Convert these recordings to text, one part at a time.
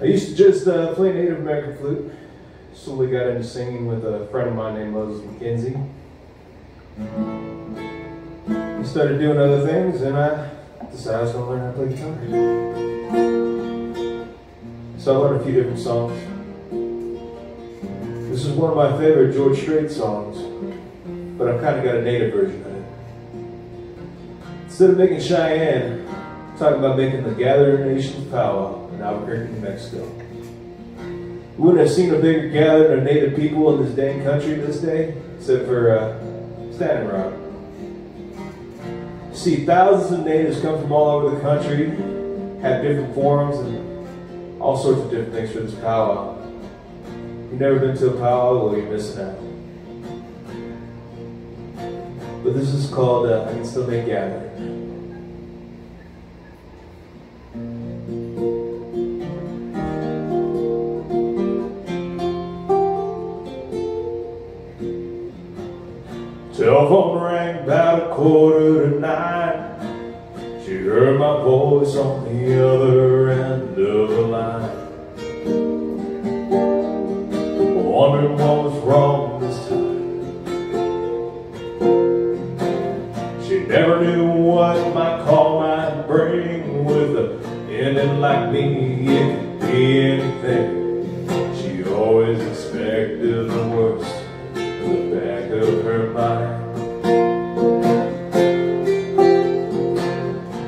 I used to just uh, play Native American flute. Slowly got into singing with a friend of mine named Moses McKenzie. He started doing other things, and I decided I was going to learn how to play guitar. So I learned a few different songs. This is one of my favorite George Strait songs, but I've kind of got a native version of it. Instead of making Cheyenne, talking about making the Gathering Nations powwow in Albuquerque, New Mexico. We wouldn't have seen a bigger gathering of native people in this dang country this day, except for uh, Standing Rock. See, thousands of natives come from all over the country, have different forums and all sorts of different things for this powwow. You've never been to a powwow, well, you're missing out. But this is called uh, I Can Still Make Gathering. Telephone rang about a quarter to nine. She heard my voice on the other end of the line. Wondering what was wrong this time. She never knew what my call ending like be anything. She always expected the worst in the back of her mind.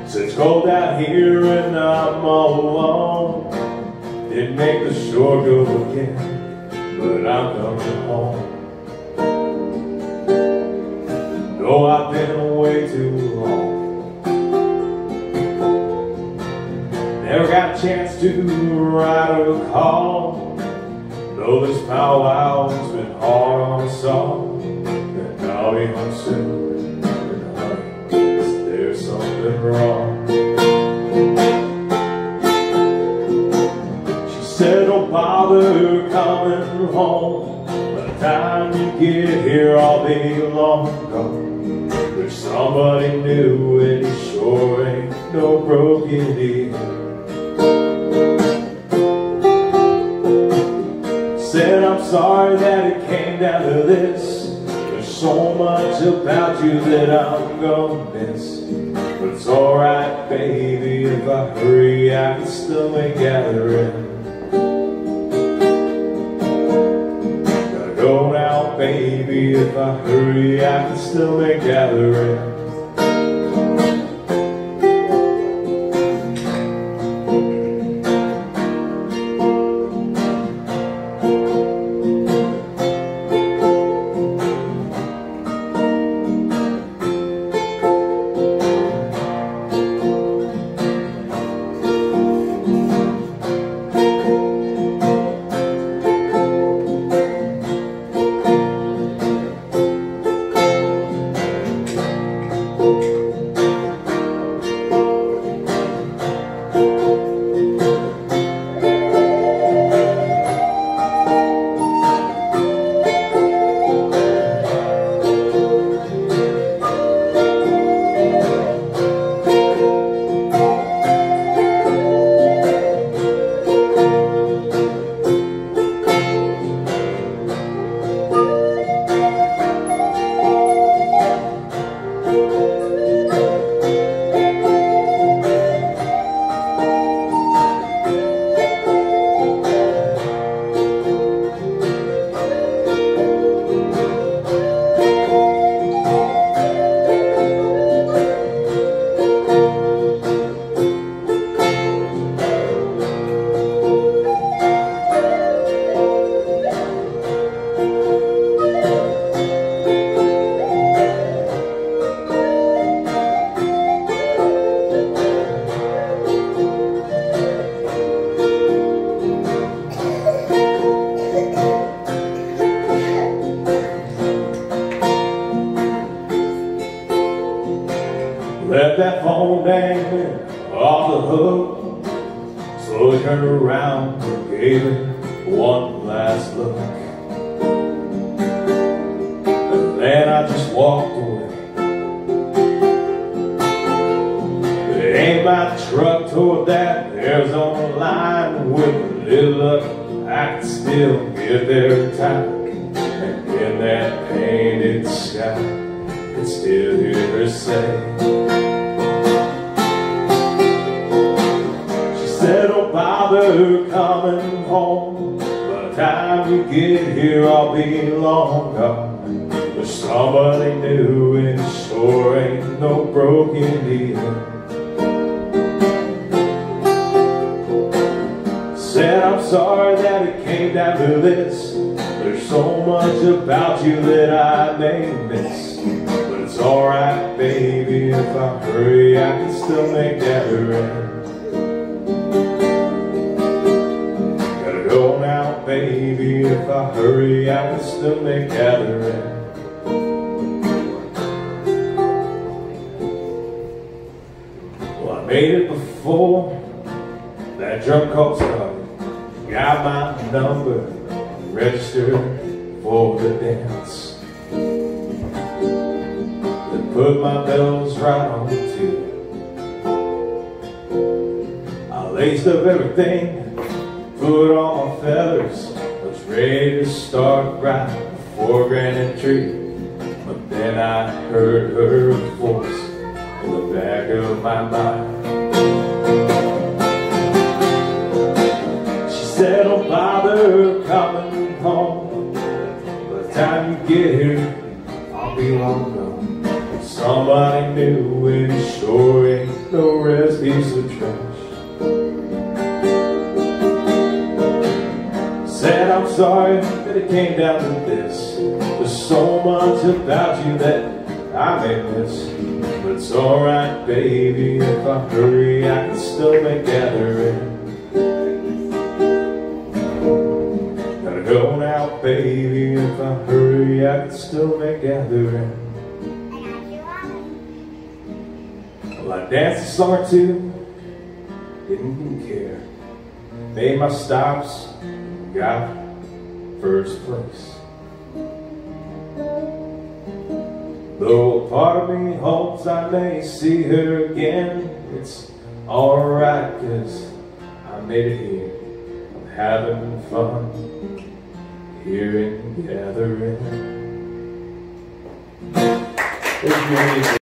Since cold out here and I'm all alone, didn't make the shore go again, but I'm coming home. No, I've been away too long. Never got a chance to write a call. Though this powwow's been hard on us all, and I'll be home soon. Is something wrong? She said, don't bother coming home. By the time you get here, I'll be long gone. There's somebody new, and he sure ain't no broken deal. Sorry that it came down to this. There's so much about you that I'm gonna miss. But it's alright baby if I hurry I can still make gathering Gotta go now baby if I hurry I can still make gathering turned around and gave it one last look. And then I just walked away. It ain't my truck toward that. Arizona line with a little luck, I can still get there in time. And in that painted sky, I still hear her say, said, don't bother coming home. By the time you get here, I'll be long gone. But somebody new and sure ain't no broken deal. Said I'm sorry that it came down to this There's so much about you that I may miss But it's alright baby if I hurry I can still make that right hurry I can still make right Well I made it before that drum call started Got my number registered for the dance. Then put my bells right on the too. I laced up everything, put all my feathers, ready to start right before Grand Entry. But then I heard her voice in the back of my mind. She said, don't bother coming home. By the time you get here, I'll be long gone. Somebody new and sure ain't no rest piece of trash. Sorry that it came down to this. There's so much about you that I may miss. But it's alright, baby, if I hurry, I can still make gathering. Go now, baby, if I hurry, I can still make gathering. Well, I danced a song or two, didn't even care. Made my stops, got first place. Though a part of me hopes I may see her again, it's alright, cause I made it here. I'm having fun here in gathering.